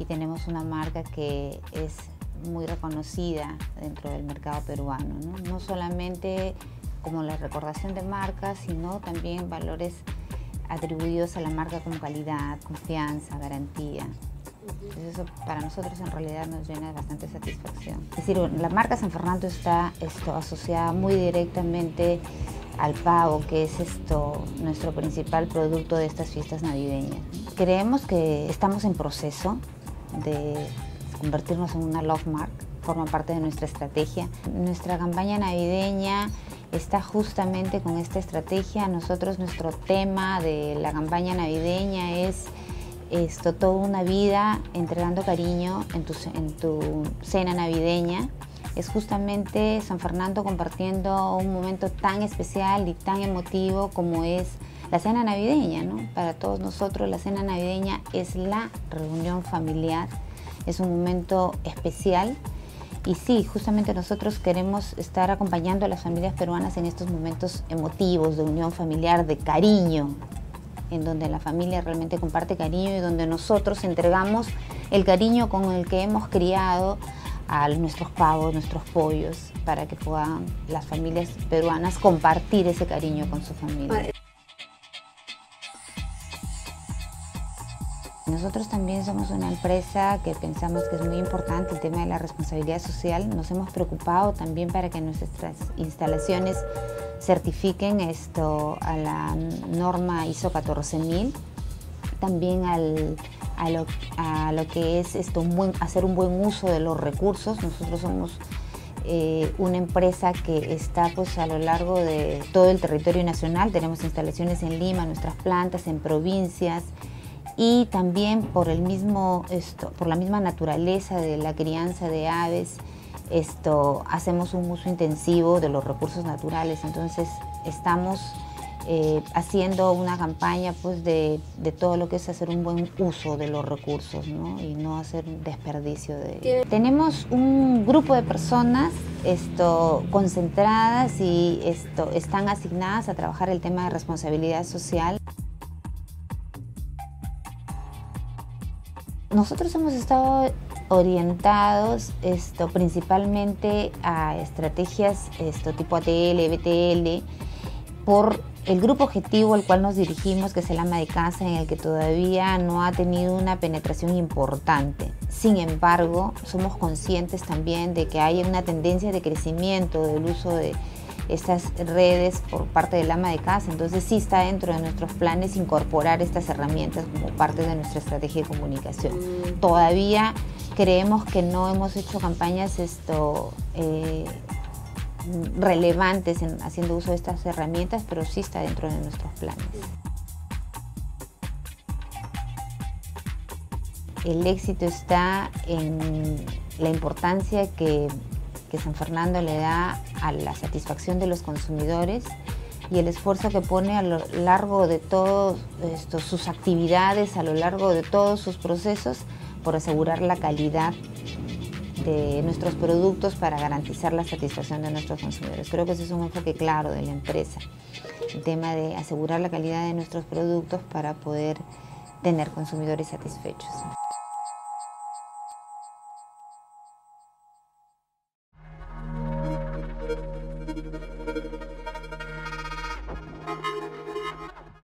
y tenemos una marca que es muy reconocida dentro del mercado peruano, ¿no? no solamente como la recordación de marcas, sino también valores atribuidos a la marca como calidad, confianza, garantía. eso para nosotros en realidad nos llena de bastante satisfacción. Es decir, la marca San Fernando está esto, asociada muy directamente al pavo, que es esto nuestro principal producto de estas fiestas navideñas. Creemos que estamos en proceso de convertirnos en una love mark, forma parte de nuestra estrategia. Nuestra campaña navideña está justamente con esta estrategia. Nosotros, nuestro tema de la campaña navideña es esto, toda una vida entregando cariño en tu, en tu cena navideña. Es justamente San Fernando compartiendo un momento tan especial y tan emotivo como es la cena navideña. ¿no? Para todos nosotros la cena navideña es la reunión familiar, es un momento especial y sí, justamente nosotros queremos estar acompañando a las familias peruanas en estos momentos emotivos de unión familiar, de cariño, en donde la familia realmente comparte cariño y donde nosotros entregamos el cariño con el que hemos criado a nuestros pavos, nuestros pollos, para que puedan las familias peruanas compartir ese cariño con su familia. Nosotros también somos una empresa que pensamos que es muy importante el tema de la responsabilidad social. Nos hemos preocupado también para que nuestras instalaciones certifiquen esto a la norma ISO 14000, también a, lo, que es hacer un buen uso de los recursos. Nosotros somos eh, una empresa que está pues, a lo largo de todo el territorio nacional. Tenemos instalaciones en Lima, nuestras plantas, en provincias, y también por, el mismo, esto, por la misma naturaleza de la crianza de aves, esto, hacemos un uso intensivo de los recursos naturales, entonces estamos eh, haciendo una campaña pues, de, de, todo lo que es hacer un buen uso de los recursos ¿no? y no hacer desperdicio de Tenemos un grupo de personas esto, concentradas y esto, están asignadas a trabajar el tema de responsabilidad social. Nosotros hemos estado orientados esto, principalmente a estrategias esto, tipo ATL, BTL, por el grupo objetivo al cual nos dirigimos, que es el ama de casa, en el que todavía no ha tenido una penetración importante. Sin embargo, somos conscientes también de que hay una tendencia de crecimiento del uso de estas redes por parte del ama de casa. Entonces sí está dentro de nuestros planes incorporar estas herramientas como parte de nuestra estrategia de comunicación. Todavía creemos que no hemos hecho campañas esto, eh, relevantes en haciendo uso de estas herramientas, pero sí está dentro de nuestros planes. El éxito está en la importancia que que San Fernando le da a la satisfacción de los consumidores y el esfuerzo que pone a lo largo de todas sus actividades, a lo largo de todos sus procesos, por asegurar la calidad de nuestros productos para garantizar la satisfacción de nuestros consumidores. Creo que ese es un enfoque claro de la empresa, el tema de asegurar la calidad de nuestros productos para poder tener consumidores satisfechos.